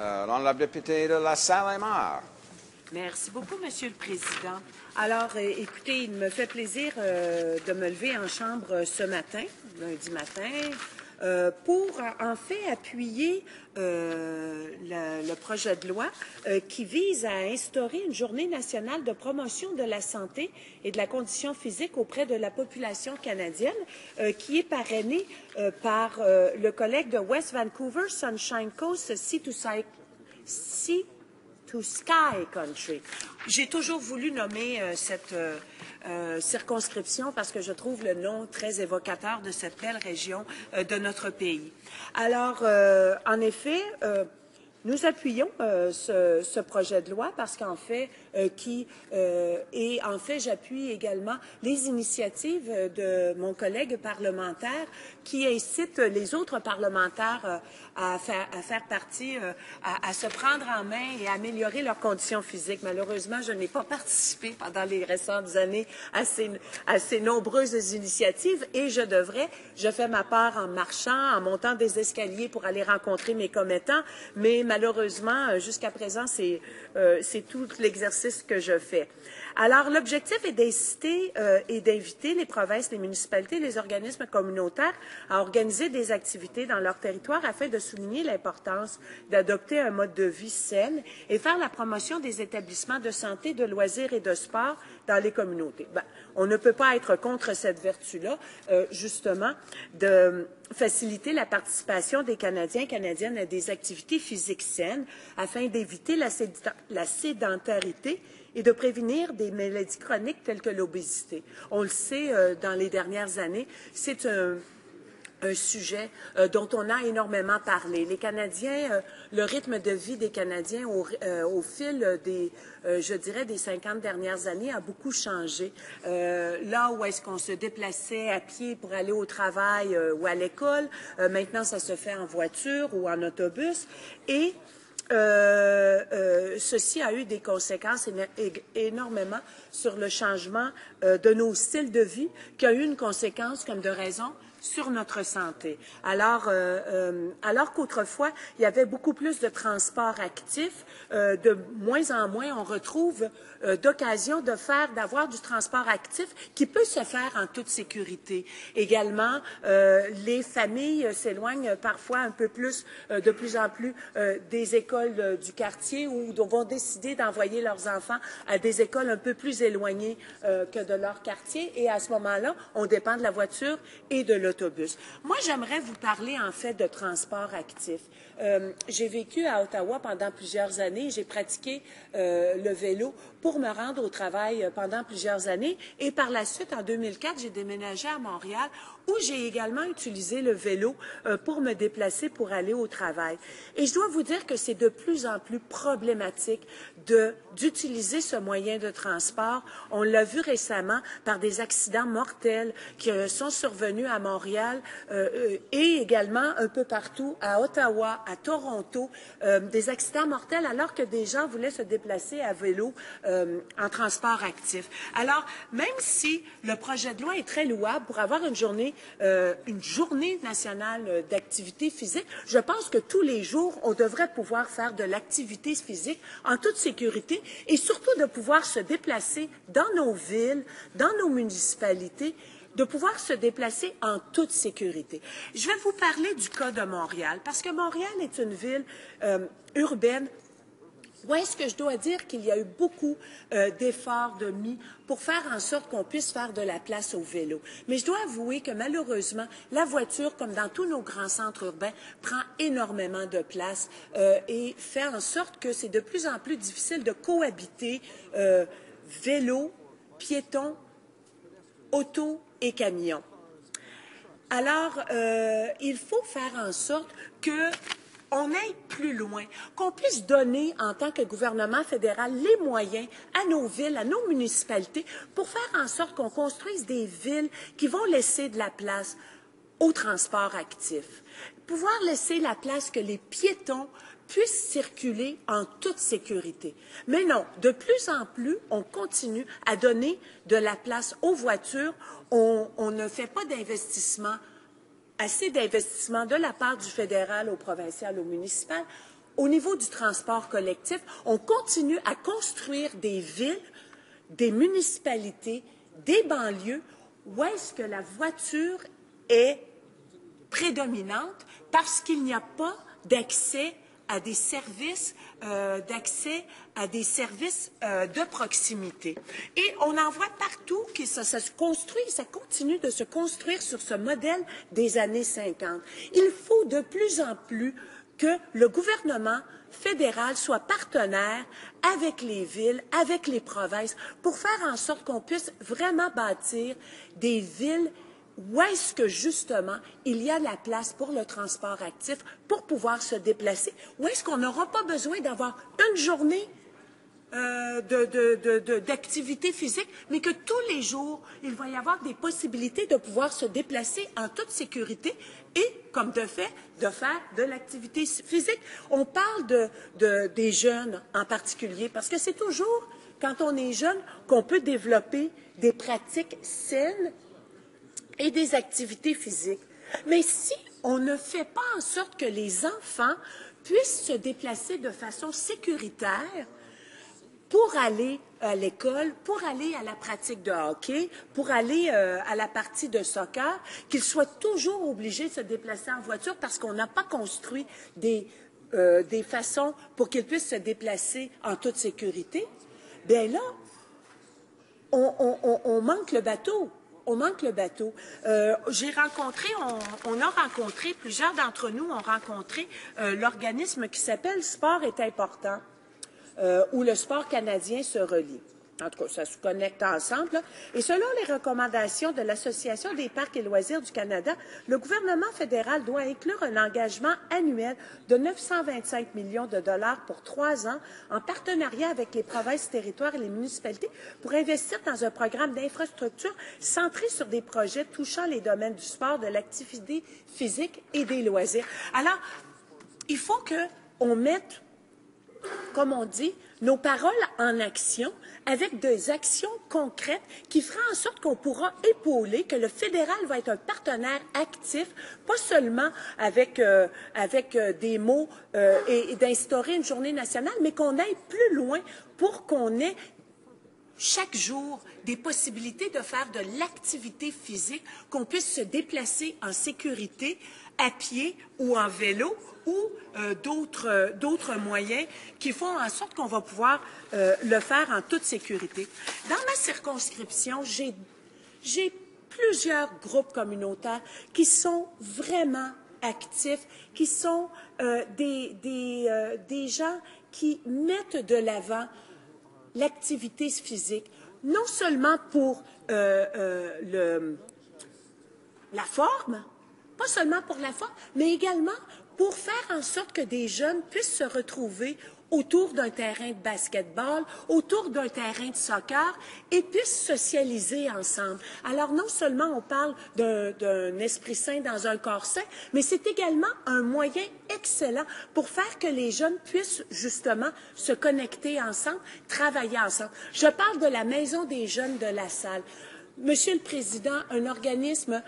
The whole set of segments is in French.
Euh, L'honorable député de la Salle-et-Mar. Merci beaucoup, Monsieur le Président. Alors, euh, écoutez, il me fait plaisir euh, de me lever en chambre ce matin, lundi matin, euh, pour en fait appuyer euh, le, projet de loi euh, qui vise à instaurer une journée nationale de promotion de la santé et de la condition physique auprès de la population canadienne, qui est parrainée par le collègue de West Vancouver, Sunshine Coast, Sea Sea J'ai toujours voulu nommer euh, cette euh, euh, circonscription parce que je trouve le nom très évocateur de cette belle région de notre pays. Alors, en effet, nous appuyons ce, projet de loi parce qu'en fait, qui euh, et en fait, j'appuie également les initiatives de mon collègue parlementaire qui incite les autres parlementaires euh, à, faire, partie, euh, à, se prendre en main et à améliorer leurs conditions physiques. Malheureusement, je n'ai pas participé pendant les récentes années à ces, à ces nombreuses initiatives et je devrais. Je fais ma part en marchant, en montant des escaliers pour aller rencontrer mes commettants, mais malheureusement, euh, jusqu'à présent, c'est euh, tout l'exercice que je fais. Alors, l'objectif est d'inciter euh, et d'inviter les provinces, les municipalités, les organismes communautaires à organiser des activités dans leur territoire afin de souligner l'importance d'adopter un mode de vie sain et faire la promotion des établissements de santé, de loisirs et de sport dans les communautés. Ben, on ne peut pas être contre cette vertu-là, euh, justement, de faciliter la participation des Canadiens et Canadiennes à des activités physiques saines afin d'éviter la, sédentarité et de prévenir des maladies chroniques telles que l'obésité. On le sait euh, dans les dernières années, c'est un, un sujet euh, dont on a énormément parlé. Les Canadiens, euh, le rythme de vie des Canadiens au, euh, fil des, je dirais, des 50 dernières années a beaucoup changé. Là où est-ce qu'on se déplaçait à pied pour aller au travail ou à l'école, maintenant ça se fait en voiture ou en autobus et ceci a eu des conséquences énormément sur le changement de nos styles de vie, qui a eu une conséquence comme de raison sur notre santé. Alors, euh, euh, alors qu'autrefois, il y avait beaucoup plus de transports actifs, euh, de moins en moins, on retrouve d'occasion de faire, d'avoir du transport actif qui peut se faire en toute sécurité. Également, les familles s'éloignent parfois un peu plus, de plus en plus, des écoles du quartier ou vont décider d'envoyer leurs enfants à des écoles un peu plus éloignées que de leur quartier. Et à ce moment-là, on dépend de la voiture et de Moi, j'aimerais vous parler en fait de transport actif. Euh, j'ai vécu à Ottawa pendant plusieurs années. J'ai pratiqué euh, le vélo pour me rendre au travail euh, pendant plusieurs années. Et par la suite, en 2004, j'ai déménagé à Montréal où j'ai également utilisé le vélo pour me déplacer pour aller au travail. Et je dois vous dire que c'est de plus en plus problématique d'utiliser ce moyen de transport. On l'a vu récemment par des accidents mortels qui sont survenus à Montréal euh, et également un peu partout, à Ottawa, à Toronto, euh, des accidents mortels alors que des gens voulaient se déplacer à vélo euh, en transport actif. Alors, même si le projet de loi est très louable pour avoir une journée, euh, une journée nationale d'activité physique, je pense que tous les jours, on devrait pouvoir faire de l'activité physique en toute sécurité et surtout de pouvoir se déplacer dans nos villes, dans nos municipalités de pouvoir se déplacer en toute sécurité. Je vais vous parler du cas de Montréal, parce que Montréal est une ville euh, urbaine où est-ce que je dois dire qu'il y a eu beaucoup euh, d'efforts de mis pour faire en sorte qu'on puisse faire de la place au vélo. Mais je dois avouer que malheureusement, la voiture, comme dans tous nos grands centres urbains, prend énormément de place euh, et fait en sorte que c'est de plus en plus difficile de cohabiter vélo, piéton, auto et camions. Alors, euh, il faut faire en sorte que on aille plus loin, qu'on puisse donner en tant que gouvernement fédéral les moyens à nos villes, à nos municipalités, pour faire en sorte qu'on construise des villes qui vont laisser de la place au transport actif, pouvoir laisser la place que les piétons puissent circuler en toute sécurité. Mais non, de plus en plus, on continue à donner de la place aux voitures. On, on ne fait pas d'investissement, assez d'investissement de la part du fédéral au provincial, au municipal. au niveau du transport collectif, on continue à construire des villes, des municipalités, des banlieues où est-ce que la voiture est prédominante parce qu'il n'y a pas d'accès à des services euh, d'accès à des services euh, de proximité. Et on en voit partout que ça, ça, se construit, ça continue de se construire sur ce modèle des années 50. Il faut de plus en plus que le gouvernement fédéral soit partenaire avec les villes, avec les provinces, pour faire en sorte qu'on puisse vraiment bâtir des villes où est-ce que justement il y a la place pour le transport actif pour pouvoir se déplacer? Où est-ce qu'on n'aura pas besoin d'avoir une journée euh, d'activité physique, mais que tous les jours, il va y avoir des possibilités de pouvoir se déplacer en toute sécurité et, comme de fait, de faire de l'activité physique? On parle de, des jeunes en particulier, parce que c'est toujours quand on est jeune qu'on peut développer des pratiques saines et des activités physiques. Mais si on ne fait pas en sorte que les enfants puissent se déplacer de façon sécuritaire pour aller à l'école, pour aller à la pratique de hockey, pour aller euh, à la partie de soccer, qu'ils soient toujours obligés de se déplacer en voiture parce qu'on n'a pas construit des, euh, façons pour qu'ils puissent se déplacer en toute sécurité, bien là, on manque le bateau on manque le bateau. Euh, j'ai rencontré, on, a rencontré, plusieurs d'entre nous ont rencontré euh, l'organisme qui s'appelle Sport est important, euh, où le sport canadien se relie. En tout cas, ça se connecte ensemble. Et selon les recommandations de l'Association des parcs et loisirs du Canada, le gouvernement fédéral doit inclure un engagement annuel de 925 millions de dollars pour trois ans en partenariat avec les provinces, territoires et les municipalités pour investir dans un programme d'infrastructure centré sur des projets touchant les domaines du sport, de l'activité physique et des loisirs. Alors, il faut qu'on mette, comme on dit, nos paroles en action avec des actions concrètes qui feront en sorte qu'on pourra épauler, que le fédéral va être un partenaire actif, pas seulement avec, euh, euh, des mots euh, et, et d'instaurer une journée nationale, mais qu'on aille plus loin pour qu'on ait chaque jour des possibilités de faire de l'activité physique, qu'on puisse se déplacer en sécurité à pied ou en vélo ou euh, euh, d'autres moyens qui font en sorte qu'on va pouvoir euh, le faire en toute sécurité. Dans ma circonscription, j'ai plusieurs groupes communautaires qui sont vraiment actifs, qui sont des, des, des gens qui mettent de l'avant l'activité physique, non seulement pour le, la forme, pas seulement pour la forme, mais également pour faire en sorte que des jeunes puissent se retrouver autour d'un terrain de basketball, autour d'un terrain de soccer et puissent socialiser ensemble. Alors non seulement on parle d'un esprit sain dans un corps sain, mais c'est également un moyen excellent pour faire que les jeunes puissent justement se connecter ensemble, travailler ensemble. Je parle de la Maison des jeunes de la salle. Monsieur le Président, un organisme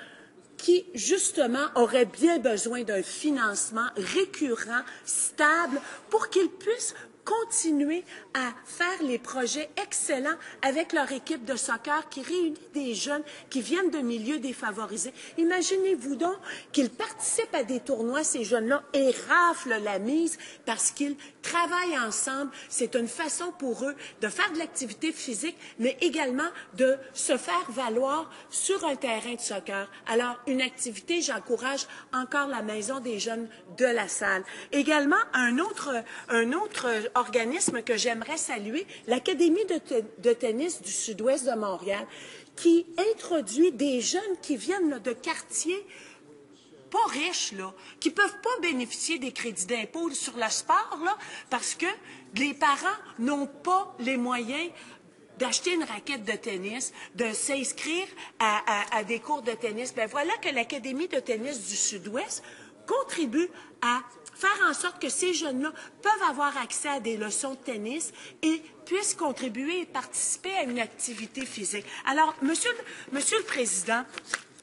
qui, justement, auraient bien besoin d'un financement récurrent, stable, pour qu'ils puissent continuer à faire les projets excellents avec leur équipe de soccer qui réunit des jeunes qui viennent de milieux défavorisés. Imaginez-vous donc qu'ils participent à des tournois, ces jeunes-là, et raflent la mise parce qu'ils travaillent ensemble. C'est une façon pour eux de faire de l'activité physique, mais également de se faire valoir sur un terrain de soccer. Alors, une activité, j'encourage encore la Maison des jeunes de la salle. Également, un autre, un autre organisme que j'aimerais saluer, l'Académie de, tennis du sud-ouest de Montréal, qui introduit des jeunes qui viennent de quartiers pas riches, là, qui ne peuvent pas bénéficier des crédits d'impôt sur le sport, parce que les parents n'ont pas les moyens d'acheter une raquette de tennis, de s'inscrire à, des cours de tennis. Ben voilà que l'Académie de tennis du Sud-Ouest contribue à faire en sorte que ces jeunes-là peuvent avoir accès à des leçons de tennis et puissent contribuer et participer à une activité physique. Alors, Monsieur, le Président,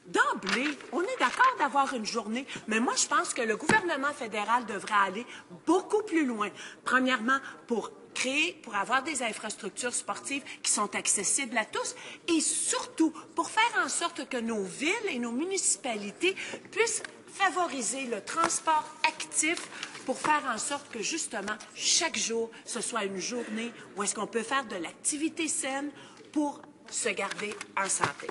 d'emblée, on est d'accord d'avoir une journée, mais moi, je pense que le gouvernement fédéral devrait aller beaucoup plus loin. Premièrement, pour créer, pour avoir des infrastructures sportives qui sont accessibles à tous et surtout pour faire en sorte que nos villes et nos municipalités puissent favoriser le transport actif pour faire en sorte que justement chaque jour ce soit une journée où est-ce qu'on peut faire de l'activité saine pour se garder en santé.